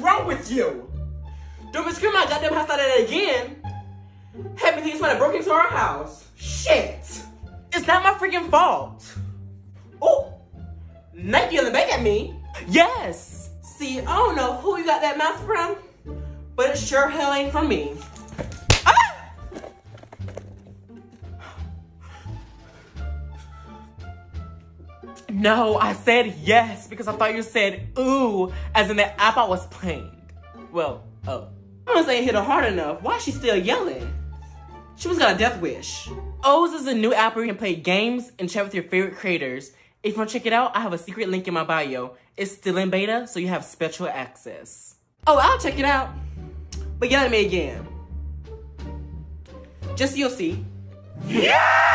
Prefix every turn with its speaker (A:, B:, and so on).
A: wrong with you? Don't be screaming my goddamn house like that again. Had me think somebody broke into our house. Shit. It's not my freaking fault. Oh, Nike yelling back at me. Yes. See, I don't know who you got that mouth from, but it sure hell ain't from me. No, I said yes because I thought you said ooh, as in the app I was playing. Well, oh. I Someone's ain't hit her hard enough. Why is she still yelling? She was got a death wish. O's is a new app where you can play games and chat with your favorite creators. If you want to check it out, I have a secret link in my bio. It's still in beta, so you have special access. Oh, I'll check it out. But yell at me again. Just so you'll see. Yeah!